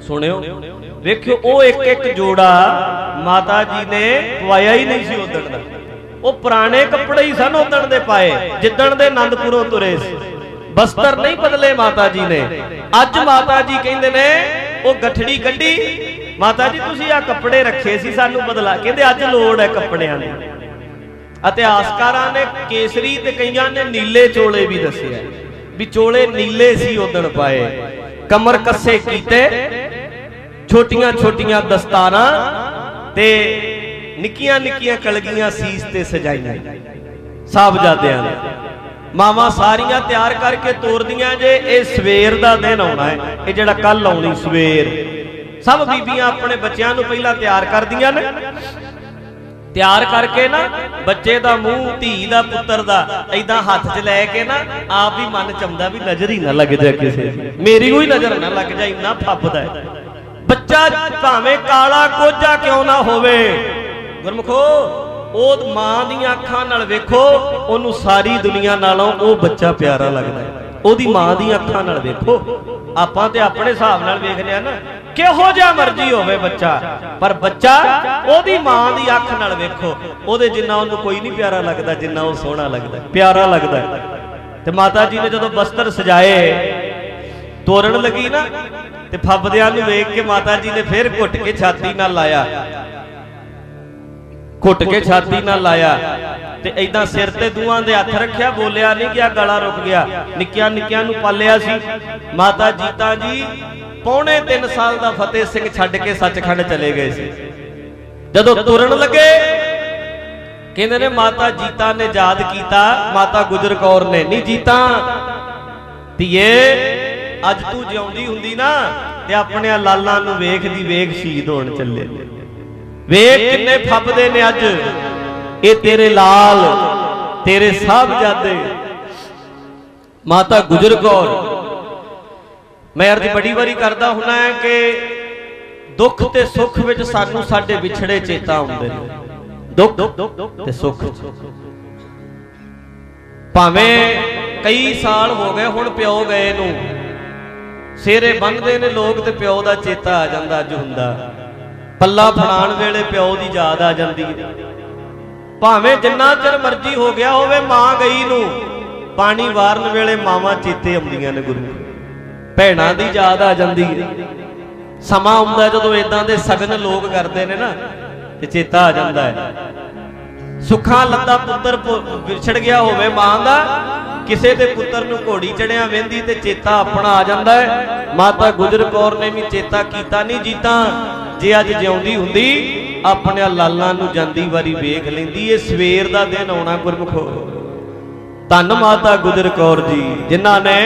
ਸੁਣਿਓ। ਵੇਖਿਓ, ਉਹ ਇੱਕ ਇੱਕ ਜੋੜਾ ਮਾਤਾ ਜੀ ਨੇ ਪਵਾਇਆ ਹੀ ਨਹੀਂ ਸੀ ਉਦਣ ਦਾ। ਉਹ ਪੁਰਾਣੇ ਕੱਪੜੇ ਹੀ ਸਨ ਉਦਣ ਦੇ ਪਾਏ, ਜਿੱਦਣ ਦੇ ਆਨੰਦਪੁਰੋਂ ਤੁਰੇ ਸੀ। ਬਸਤਰ ਨਹੀਂ ਬਦਲੇ ਮਾਤਾ ਜੀ ਨੇ। ਅੱਜ ਮਾਤਾ ਜੀ ਕਹਿੰਦੇ ਨੇ, ਉਹ ਗਠੜੀ ਕੱਢੀ, ਮਾਤਾ ਜੀ, ਤੁਸੀਂ ਆ ਕੱਪੜੇ ਰੱਖੇ ਸੀ, ਸਾਨੂੰ ਬਦਲਾ। ਕਹਿੰਦੇ, ਅੱਜ ਲੋੜ ਹੈ ਕੱਪੜਿਆਂ ਦੀ। ਇਤਿਹਾਸਕਾਰਾਂ ਨੇ ਕੇਸਰੀ ਤੇ ਕਈਆਂ ਨੇ ਨੀਲੇ ਚੋਲੇ ਵੀ ਦੱਸਿਆ ਵੀ ਚੋਲੇ ਨੀਲੇ ਸੀ ਉਦਣ ਪਾਏ। ਕਮਰ ਕੱਸੇ ਕੀਤੇ ਛੋਟੀਆਂ ਛੋਟੀਆਂ ਦਸਤਾਰਾਂ ਤੇ ਨਿੱਕੀਆਂ ਨਿੱਕੀਆਂ ਕਲਗੀਆਂ ਸੀਸ ਤੇ ਸਜਾਈਆਂ। ਸਾਹਿਬਜ਼ਾਦਿਆਂ ਨੇ। ਮਾਵਾਂ ਸਾਰੀਆਂ ਤਿਆਰ ਕਰਕੇ ਤੋਰਦੀਆਂ ਜੇ, ਇਹ ਸਵੇਰ ਦਾ ਦਿਨ ਆਉਣਾ ਹੈ। ਇਹ ਜਿਹੜਾ ਕੱਲ ਆਉਣੀ ਸਵੇਰ। ਸਭ ਬੀਬੀਆਂ ਆਪਣੇ ਬੱਚਿਆਂ ਨੂੰ ਪਹਿਲਾਂ ਤਿਆਰ ਕਰਦੀਆਂ ਨੇ। ਤਿਆਰ ਕਰਕੇ ਨਾ ਬੱਚੇ ਦਾ ਮੂੰਹ, ਧੀ ਦਾ ਪੁੱਤਰ ਦਾ ਐਦਾਂ ਹੱਥ 'ਚ ਲੈ ਕੇ ਨਾ ਆਪ ਹੀ ਮਨ ਚੰਦਾ ਵੀ ਨਜ਼ਰ ਹੀ ਨਾ ਲੱਗ ਜਾ ਕਿਸੇ ਮੇਰੀ ਕੋਈ ਨਜ਼ਰ ਨਾ ਲੱਗ ਜਾ ਇੰਨਾ ਫੱਬਦਾ ਹੈ। ਬੱਚਾ ਭਾਵੇਂ ਕਾਲਾ, ਕੋਝਾ ਕਿਉਂ ਨਾ ਹੋਵੇ? ਗੁਰਮਖੋ, ਉਹ ਮਾਂ ਦੀਆਂ ਅੱਖਾਂ ਨਾਲ ਵੇਖੋ, ਉਹਨੂੰ ਸਾਰੀ ਦੁਨੀਆ ਨਾਲੋਂ ਉਹ ਬੱਚਾ ਪਿਆਰਾ ਲੱਗਦਾ ਹੈ। ਉਹਦੀ ਮਾਂ ਦੀਆਂ ਅੱਖਾਂ ਨਾਲ ਵੇਖੋ। ਆਪਾਂ ਤੇ ਆਪਣੇ ਹਿਸਾਬ ਨਾਲ ਵੇਖਦੇ ਆ ਨਾ, ਕਿਹੋ ਜਿਹਾ ਮਰਜ਼ੀ ਹੋਵੇ ਬੱਚਾ। ਪਰ ਬੱਚਾ ਉਹਦੀ ਮਾਂ ਦੀ ਅੱਖ ਨਾਲ ਵੇਖੋ। ਉਹਦੇ ਜਿੰਨਾ ਉਹਨੂੰ ਕੋਈ ਨਹੀਂ ਪਿਆਰਾ ਲੱਗਦਾ, ਜਿੰਨਾ ਉਹ ਸੋਹਣਾ ਲੱਗਦਾ, ਪਿਆਰਾ ਲੱਗਦਾ ਤੇ ਮਾਤਾ ਜੀ ਨੇ ਜਦੋਂ ਬਸਤਰ ਸਜਾਏ ਤੋਰਨ ਲੱਗੀ ਨਾ ਤੇ ਫੱਬਦਿਆਂ ਨੂੰ ਵੇਖ ਕੇ ਮਾਤਾ ਜੀ ਨੇ ਫੇਰ ਘੁੱਟ ਕੇ ਛਾਤੀ ਨਾਲ ਲਾਇਆ। ਘੁੱਟ ਕੇ ਛਾਤੀ ਨਾਲ ਲਾਇਆ ਤੇ ਐਦਾਂ ਸਿਰ ਤੇ ਦੂਆਂ ਦੇ ਹੱਥ ਰੱਖਿਆ, ਬੋਲਿਆ, ਨਹੀਂ ਕਿ ਗਲਾ ਰੁਕ ਗਿਆ। ਨਿੱਕਿਆਂ ਨਿੱਕਿਆਂ ਨੂੰ ਪਾਲਿਆ ਸੀ। ਮਾਤਾ ਜੀਤਾ ਜੀ ਪੌਣੇ 3 ਸਾਲ ਦਾ ਫਤਿਹ ਸਿੰਘ ਛੱਡ ਕੇ ਸੱਚਖੰਡ ਚਲੇ ਗਏ ਸੀ। ਜਦੋਂ ਤੁਰਨ ਲੱਗੇ, ਕਹਿੰਦੇ ਨੇ, ਮਾਤਾ ਜੀਤਾ ਨੇ ਯਾਦ ਕੀਤਾ, ਮਾਤਾ ਗੁਜਰ ਕੌਰ ਨੇ। ਨਹੀਂ ਜੀਤਾ, ਧੀਏ ਅੱਜ ਤੂੰ ਜਿਉਂਦੀ ਹੁੰਦੀ ਨਾ ਤੇ ਆਪਣੇ ਲਾਲਾਂ ਨੂੰ ਵੇਖਦੀ ਵੇਖ ਸ਼ਹੀਦ ਹੋਣ ਚੱਲੇ। ਵੇਖ ਕਿੰਨੇ ਫੱਬਦੇ ਨੇ ਅੱਜ। ਇਹ ਤੇਰੇ ਲਾਲ, ਤੇਰੇ ਸਾਹਿਬਜ਼ਾਦੇ। ਮਾਤਾ ਗੁਜਰ ਕੌਰ, ਮੈਂ ਅਰਜ਼ ਬੜੀ ਵਾਰੀ ਕਰਦਾ ਹੁੰਨਾ ਹੈ ਕਿ ਦੁੱਖ ਤੇ ਸੁੱਖ ਵਿੱਚ ਸਾਨੂੰ ਸਾਡੇ ਵਿਛੜੇ ਚੇਤਾ ਆਉਂਦੇ ਨੇ। ਦੁੱਖ ਤੇ ਸੁੱਖ ਭਾਵੇਂ ਕਈ ਸਾਲ ਹੋ ਗਏ, ਹੁਣ ਪਿਓ ਗਏ ਨੂੰ ਸੇਰੇ ਬੰਨਦੇ ਨੇ ਲੋਕ ਤੇ ਪਿਓ ਦਾ ਚੇਤਾ ਆ ਜਾਂਦਾ ਅੱਜ ਹੁੰਦਾ। ਪੱਲਾ ਫੜਾਣ ਵੇਲੇ ਪਿਓ ਦੀ ਯਾਦ ਆ ਜਾਂਦੀ। ਭਾਵੇਂ ਜਿੰਨਾ ਚਿਰ ਮਰਜ਼ੀ ਹੋ ਗਿਆ ਹੋਵੇ ਮਾਂ ਗਈ ਨੂੰ ਪਾਣੀ ਵਾਰਨ ਵੇਲੇ ਮਾਵਾਂ ਚੇਤੇ ਆਉਂਦੀਆਂ ਨੇ ਗੁਰੂ। ਭੈਣਾਂ ਦੀ ਯਾਦ ਆ ਜਾਂਦੀ। ਸਮਾਂ ਆਉਂਦਾ ਜਦੋਂ ਇਦਾਂ ਦੇ ਸਗਨ ਲੋਕ ਕਰਦੇ ਨੇ ਨਾ, ਤੇ ਚੇਤਾ ਆ ਜਾਂਦਾ ਹੈ। ਸੁੱਖਾਂ ਲੱਦਾ ਪੁੱਤਰ ਵਿਛੜ ਗਿਆ ਹੋਵੇ ਮਾਂ ਦਾ ਕਿਸੇ ਦੇ ਪੁੱਤਰ ਨੂੰ ਘੋੜੀ ਚੜਿਆ ਵੇਂਦੀ ਤੇ ਚੇਤਾ ਆਪਣਾ ਆ ਜਾਂਦਾ ਹੈ। ਮਾਤਾ ਗੁਜਰ ਕੌਰ ਨੇ ਵੀ ਚੇਤਾ ਕੀਤਾ ਨਹੀਂ ਜੀਤਾ ਜੇ ਅੱਜ ਜਿਉਂਦੀ ਹੁੰਦੀ ਆਪਣੇ ਲਾਲਾਂ ਨੂੰ ਜਾਂਦੀ ਵਾਰੀ ਵੇਖ ਲੈਂਦੀ, ਇਹ ਸਵੇਰ ਦਾ ਦਿਨ ਆਉਣਾ ਗੁਰਮੁਖੋ। ਧੰਨ ਮਾਤਾ ਗੁਜਰ ਕੌਰ ਜੀ, ਜਿਨ੍ਹਾਂ ਨੇ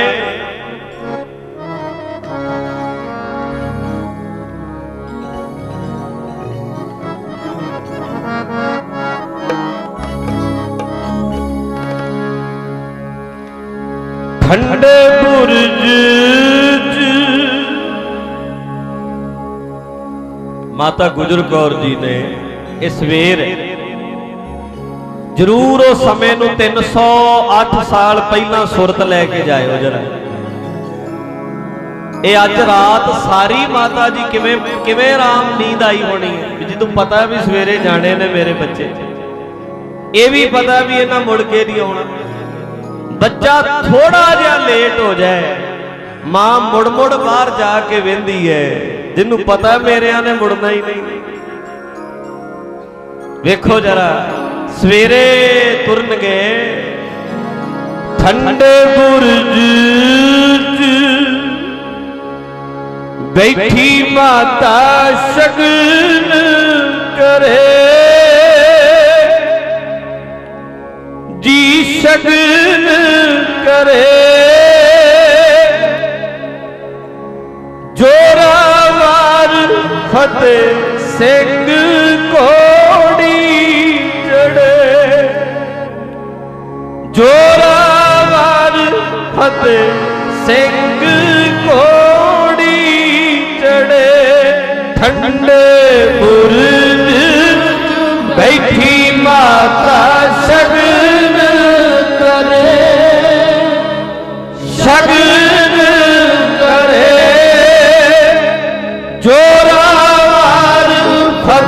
ਠੰਡੇ ਬੁਰਜ ਮਾਤਾ ਗੁਜਰ ਕੌਰ ਜੀ ਨੇ ਇਸ ਵੇਰ ਜ਼ਰੂਰ ਉਹ ਸਮੇਂ ਨੂੰ 308 ਸਾਲ ਪਹਿਲਾਂ ਸੁਰਤ ਲੈ ਕੇ ਜਾਇਓ ਜਰਾ। ਇਹ ਅੱਜ ਰਾਤ ਸਾਰੀ ਮਾਤਾ ਜੀ ਕਿਵੇਂ ਕਿਵੇਂ ਆਰਾਮ ਨੀਂਦ ਆਈ ਹੋਣੀ ਹੈ? ਵੀ ਪਤਾ ਵੀ ਸਵੇਰੇ ਜਾਣੇ ਨੇ ਮੇਰੇ ਬੱਚੇ। ਇਹ ਵੀ ਪਤਾ ਵੀ ਇਹਨਾਂ ਮੁੜ ਕੇ ਨਹੀਂ ਆਉਣਾ। ਬੱਚਾ ਥੋੜਾ ਜਿਹਾ ਲੇਟ ਹੋ ਜਾਏ। ਮਾਂ ਮੁੜ ਮੁੜ ਬਾਹਰ ਜਾ ਕੇ ਵੇਂਦੀ ਹੈ ਜਿਹਨੂੰ ਪਤਾ ਮੇਰਿਆਂ ਨੇ ਮੁੜਨਾ ਹੀ ਨਹੀਂ। ਵੇਖੋ ਜਰਾ, ਸਵੇਰੇ ਤੁਰਨਗੇ, ਠੰਡੇ ਬੁਰਜ ਬੈਠੀ ਮਾਤਾ ਸ਼ਗਨ ਕਰੇ। ਜੀ ਸ਼ਗਨ ਫਤਿਹ ਸਿੰਘ ਕੋੜੀ ਚੜੇ। ਜੋਰਾਵਰ ਫਤਿਹ ਸਿੰਘ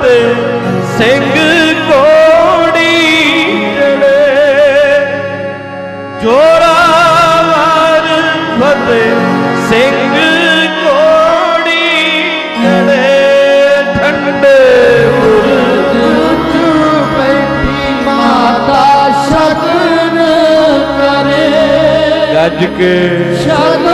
ਫਤਿਹ ਸਿੰਘ ਕੋੜੀ ਜੜੇ ਜੋਰਾਵਰ ਫਤਿਹ ਸਿੰਘ ਕੋੜੀ ਜੜੇ ਠੰਡੇ ਬੁਰਜ ਬੈਠੀ ਮਾਤਾ ਸ਼ਗਨ ਕਰੇ। ਗੱਜ ਕੇ ਸ਼ਗਨ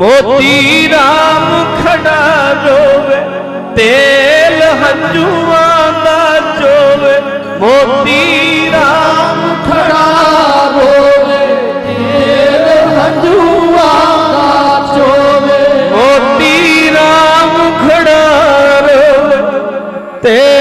ਮੋਤੀ ਰਾਮ ਖੜਾ ਰੋਵੇ, ਤੇਲ ਹੰਝੂਆਂ ਦਾ ਚੋਵੇ। ਮੋਤੀ ਰਾਮ ਖੜਾ ਹੋਵੇ ਤੇਲ ਹੰਝੂਆਂ ਦਾ ਚੋਵੇ। ਮੋਤੀ ਰਾਮ ਖੜਾ ਰੋਵੇ, ਤੇਲ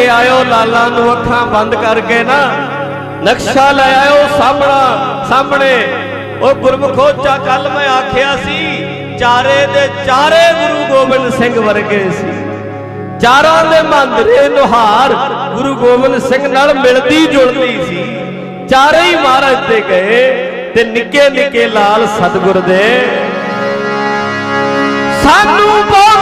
ਕੇ ਆਇਓ, ਲਾਲਾਂ ਨੂੰ ਅੱਖਾਂ ਬੰਦ ਕਰਕੇ ਨਾ। ਨਕਸ਼ਾ ਲੈ ਆਇਓ ਸਾਹਮਣਾ, ਸਾਹਮਣੇ। ਉਹ ਗੁਰਮੁਖੋ, ਚਾ ਕੱਲ ਮੈਂ ਆਖਿਆ ਸੀ, ਚਾਰੇ ਦੇ ਚਾਰੇ ਗੁਰੂ ਗੋਬਿੰਦ ਸਿੰਘ ਵਰਗੇ ਸੀ। ਚਾਰਾਂ ਦੇ ਮੰਦਰੇ ਨੁਹਾਰ ਗੁਰੂ ਗੋਬਿੰਦ ਸਿੰਘ ਨਾਲ ਮਿਲਦੀ ਜੁਲਦੀ ਸੀ। ਚਾਰੇ ਹੀ ਮਹਾਰਾਜ ਤੇ ਗਏ ਤੇ ਨਿੱਕੇ ਨਿੱਕੇ ਲਾਲ ਸਤਿਗੁਰ ਦੇ। ਸਾਨੂੰ ਬਹੁਤ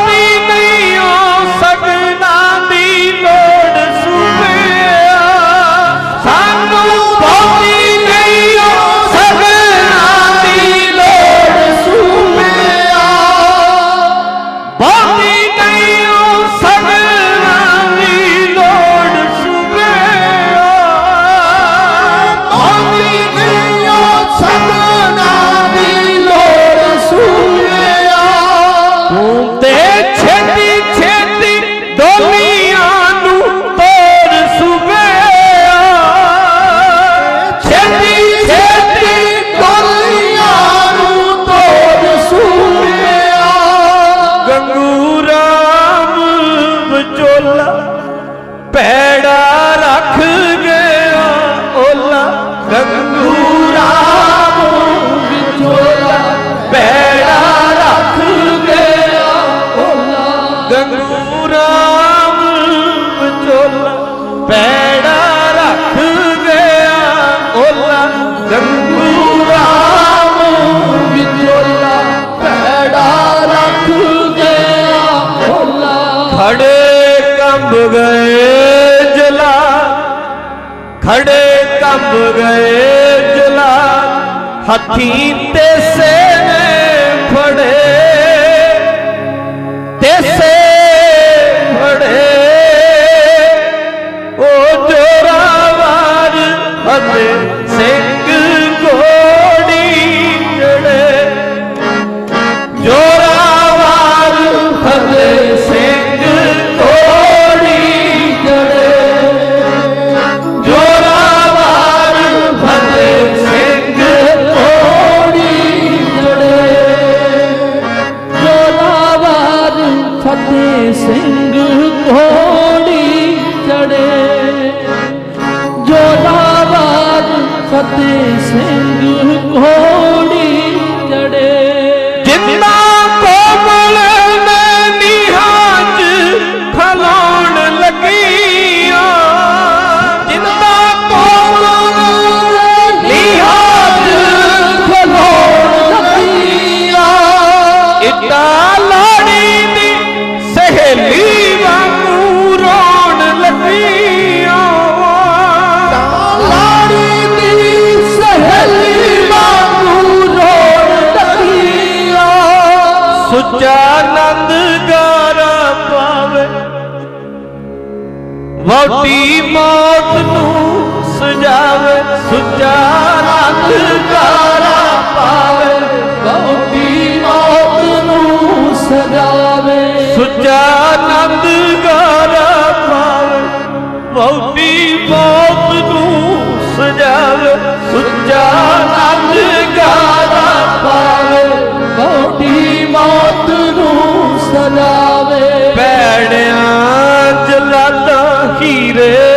ਖੜੇ ਕੰਬ ਗਏ ਜਲਾ ਖੜੇ ਕੰਬ ਗਏ ਜਲਾ ਹੱਥੀਂ ਤੇ ਸੇ ਵਹੁਟੀ ਮੌਤ ਨੂੰ ਸਜਾਵੇ ਸੁੱਚਾ ਆਨੰਦ need.